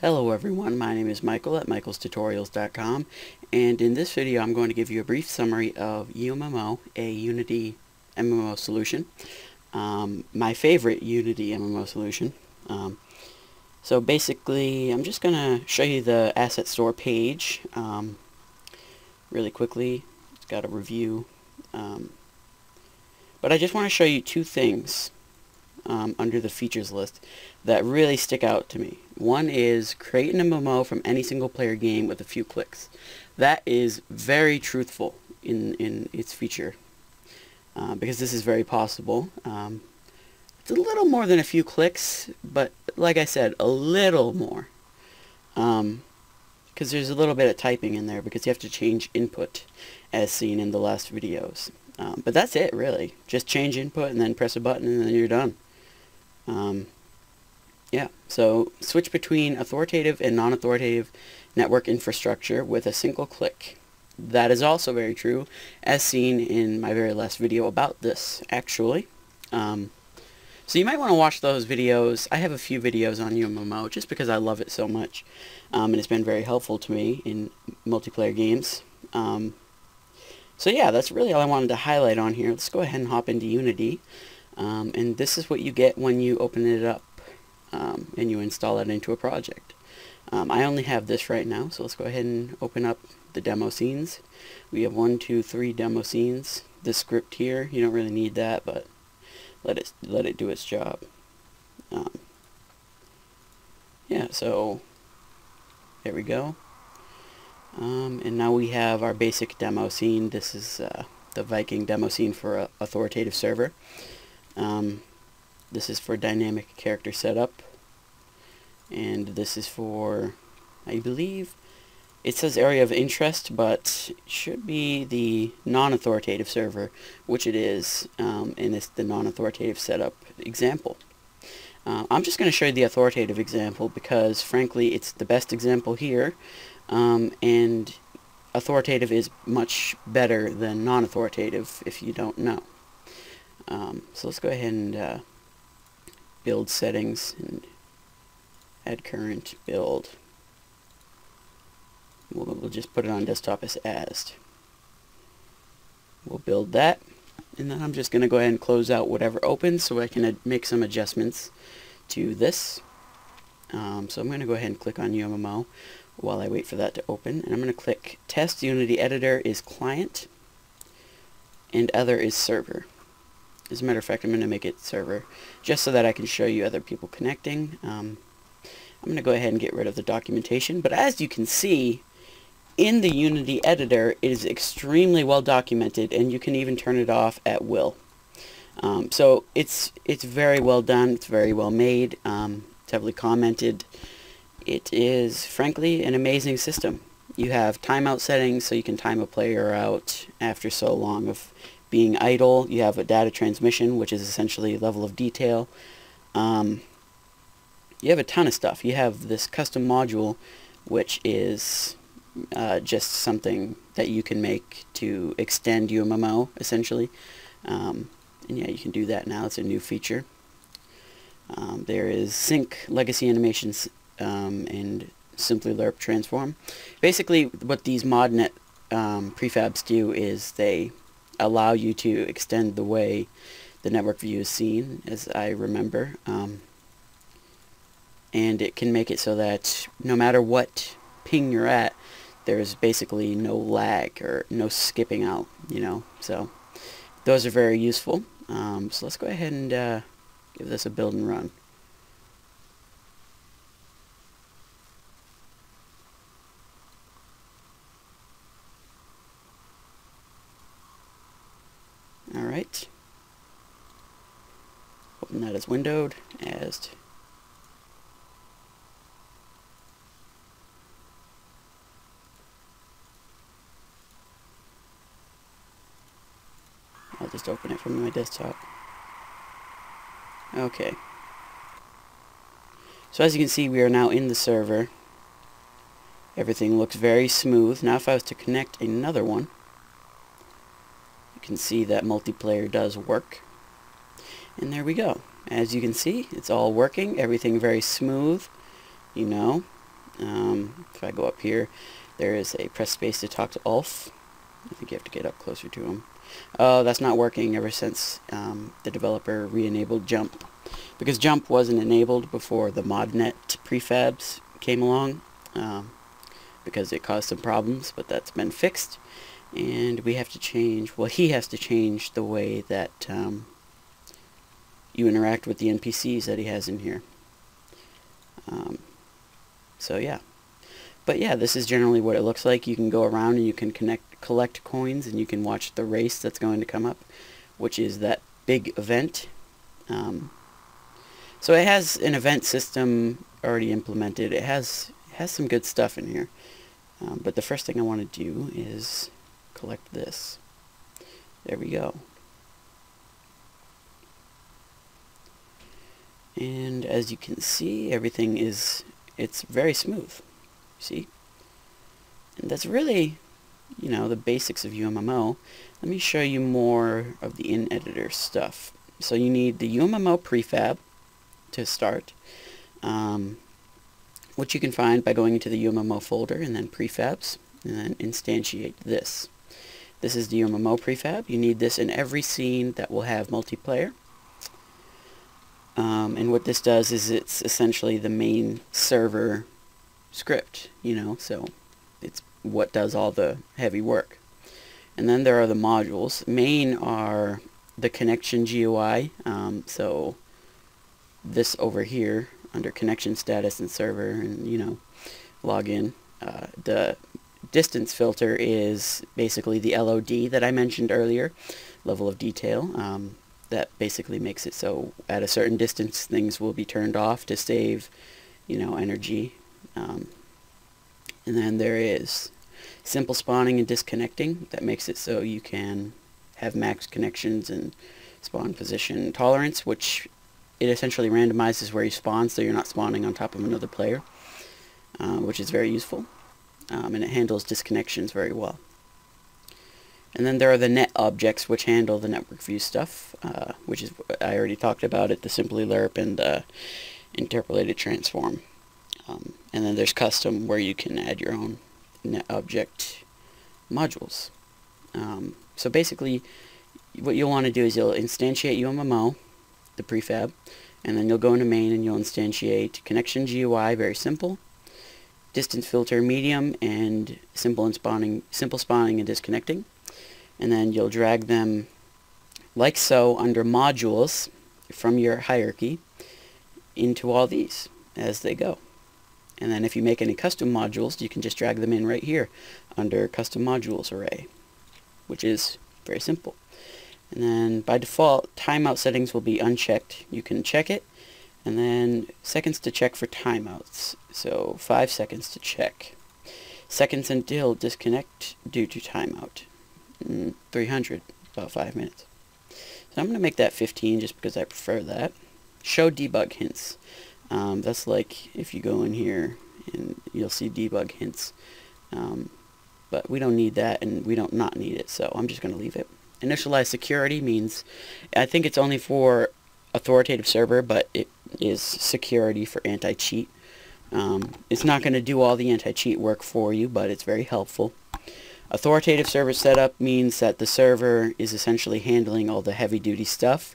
Hello everyone, my name is Michael at michaelstutorials.com and in this video I'm going to give you a brief summary of UMMO, a Unity MMO solution. Um, my favorite Unity MMO solution. Um, so basically I'm just going to show you the asset store page um, really quickly. It's got a review. Um, but I just want to show you two things um, under the features list that really stick out to me. One is create an MMO from any single player game with a few clicks. That is very truthful in, in its feature uh, because this is very possible. Um, it's a little more than a few clicks, but like I said, a little more. Because um, there's a little bit of typing in there because you have to change input as seen in the last videos. Um, but that's it, really. Just change input and then press a button and then you're done. Um, yeah, so switch between authoritative and non-authoritative network infrastructure with a single click. That is also very true, as seen in my very last video about this, actually. Um, so you might want to watch those videos. I have a few videos on UMMO just because I love it so much. Um, and it's been very helpful to me in multiplayer games. Um, so yeah, that's really all I wanted to highlight on here. Let's go ahead and hop into Unity. Um, and this is what you get when you open it up um, and you install it into a project. Um, I only have this right now, so let's go ahead and open up the demo scenes. We have one, two, three demo scenes. This script here, you don't really need that, but let it let it do its job. Um, yeah, so there we go. Um, and now we have our basic demo scene. This is uh, the Viking demo scene for a authoritative server. Um, this is for dynamic character setup. And this is for, I believe, it says area of interest, but it should be the non-authoritative server, which it is, um, and it's the non-authoritative setup example. Uh, I'm just going to show you the authoritative example because, frankly, it's the best example here, um, and authoritative is much better than non-authoritative if you don't know. Um, so let's go ahead and uh, build settings and add current build. We'll, we'll just put it on desktop as AST. We'll build that and then I'm just going to go ahead and close out whatever opens so I can make some adjustments to this. Um, so I'm going to go ahead and click on UMMO while I wait for that to open and I'm going to click test unity editor is client and other is server. As a matter of fact, I'm going to make it server just so that I can show you other people connecting. Um, I'm going to go ahead and get rid of the documentation. But as you can see, in the Unity editor, it is extremely well documented, and you can even turn it off at will. Um, so it's it's very well done. It's very well made. Um, it's heavily commented. It is, frankly, an amazing system. You have timeout settings, so you can time a player out after so long of being idle. You have a data transmission, which is essentially level of detail. Um, you have a ton of stuff. You have this custom module, which is uh, just something that you can make to extend UMMO, essentially. Um, and yeah, you can do that now. It's a new feature. Um, there is sync legacy animations um, and simply lerp transform. Basically, what these modnet um, prefabs do is they allow you to extend the way the network view is seen, as I remember. Um, and it can make it so that no matter what ping you're at, there's basically no lag or no skipping out, you know. So those are very useful. Um, so let's go ahead and uh, give this a build and run. Open that as windowed, as I'll just open it from my desktop. Okay. So as you can see, we are now in the server. Everything looks very smooth. Now if I was to connect another one, you can see that multiplayer does work. And there we go. As you can see, it's all working. Everything very smooth. You know, Um, if I go up here, there is a press space to talk to Ulf. I think you have to get up closer to him. Oh, that's not working ever since um, the developer re-enabled Jump. Because Jump wasn't enabled before the ModNet prefabs came along. Um, because it caused some problems, but that's been fixed. And we have to change, well he has to change the way that um, you interact with the NPCs that he has in here. Um, so yeah. But yeah, this is generally what it looks like. You can go around and you can connect, collect coins and you can watch the race that's going to come up, which is that big event. Um, so it has an event system already implemented. It has has some good stuff in here. Um, but the first thing I want to do is collect this. There we go. And as you can see, everything is, it's very smooth. See? And that's really, you know, the basics of UMMO. Let me show you more of the in-editor stuff. So you need the UMMO prefab to start. Um, which you can find by going into the UMMO folder and then prefabs and then instantiate this. This is the UMMO prefab. You need this in every scene that will have multiplayer. Um, and what this does is it's essentially the main server script, you know, so it's what does all the heavy work. And then there are the modules. Main are the connection GUI, um, so this over here under connection status and server and you know login. Uh, the distance filter is basically the LOD that I mentioned earlier, level of detail. Um, that basically makes it so at a certain distance things will be turned off to save, you know, energy. Um, and then there is simple spawning and disconnecting that makes it so you can have max connections and spawn position tolerance, which it essentially randomizes where you spawn so you're not spawning on top of another player, uh, which is very useful. Um, and it handles disconnections very well. And then there are the net objects which handle the network view stuff, uh, which is, I already talked about it, the simply lerp and the interpolated transform. Um, and then there's custom where you can add your own net object modules. Um, so basically, what you'll want to do is you'll instantiate UMMO, the prefab, and then you'll go into main and you'll instantiate connection GUI, very simple, distance filter medium, and simple and spawning, simple spawning and disconnecting. And then you'll drag them like so under modules from your hierarchy into all these as they go. And then if you make any custom modules, you can just drag them in right here under custom modules array, which is very simple. And then by default, timeout settings will be unchecked. You can check it. And then seconds to check for timeouts. So five seconds to check. Seconds until disconnect due to timeout. Mm, 300, about five minutes. So I'm going to make that 15 just because I prefer that. Show debug hints. Um, that's like if you go in here and you'll see debug hints. Um, but we don't need that and we don't not need it, so I'm just going to leave it. Initialize security means, I think it's only for authoritative server, but it is security for anti-cheat. Um, it's not going to do all the anti-cheat work for you, but it's very helpful. Authoritative server setup means that the server is essentially handling all the heavy-duty stuff,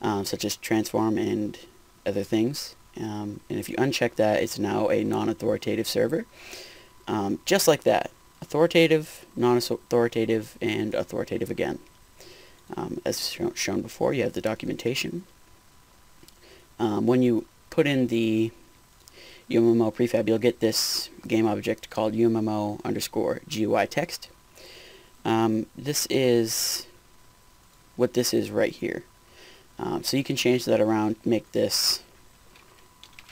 um, such as transform and other things. Um, and if you uncheck that, it's now a non-authoritative server. Um, just like that. Authoritative, non-authoritative, and authoritative again. Um, as shown, before, you have the documentation. Um, when you put in the UMMO prefab, you'll get this game object called UMMO underscore GUI text. Um, this is what this is right here. Um, so you can change that around, make this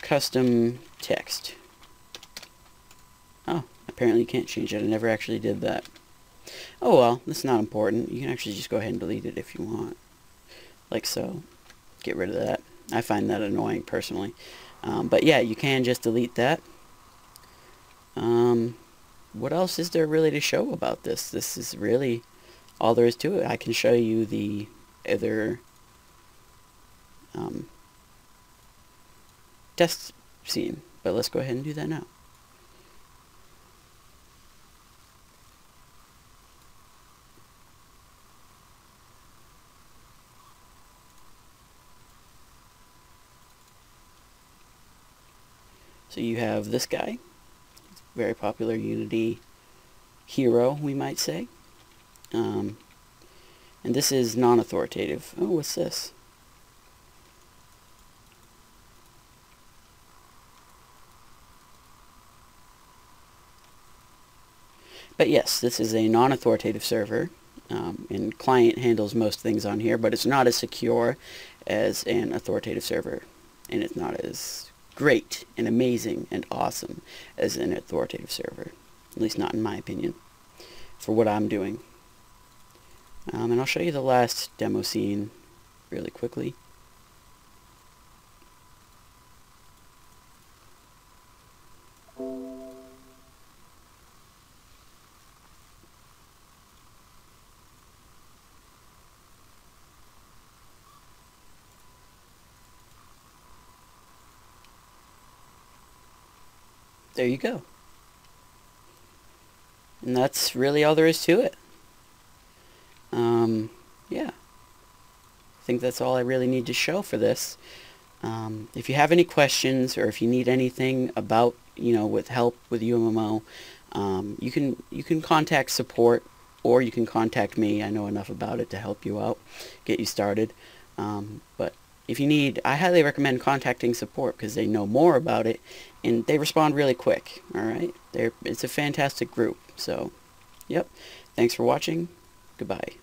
custom text. Oh, apparently you can't change it. I never actually did that. Oh well, that's not important. You can actually just go ahead and delete it if you want. Like so. Get rid of that. I find that annoying personally. Um, but yeah, you can just delete that. Um, what else is there really to show about this? This is really all there is to it. I can show you the other um, test scene, but let's go ahead and do that now. So you have this guy, very popular Unity hero, we might say. Um, and this is non-authoritative. Oh, what's this? But yes, this is a non-authoritative server, um, and client handles most things on here, but it's not as secure as an authoritative server, and it's not as great and amazing and awesome as an authoritative server, at least not in my opinion, for what I'm doing. Um, and I'll show you the last demo scene really quickly. There you go. And that's really all there is to it. Um, yeah. I think that's all I really need to show for this. Um, if you have any questions or if you need anything about, you know, with help with UMMO, um, you can you can contact support or you can contact me. I know enough about it to help you out, get you started. Um, but if you need, I highly recommend contacting support because they know more about it and they respond really quick. All right, They're, it's a fantastic group. So, yep. Thanks for watching. Goodbye.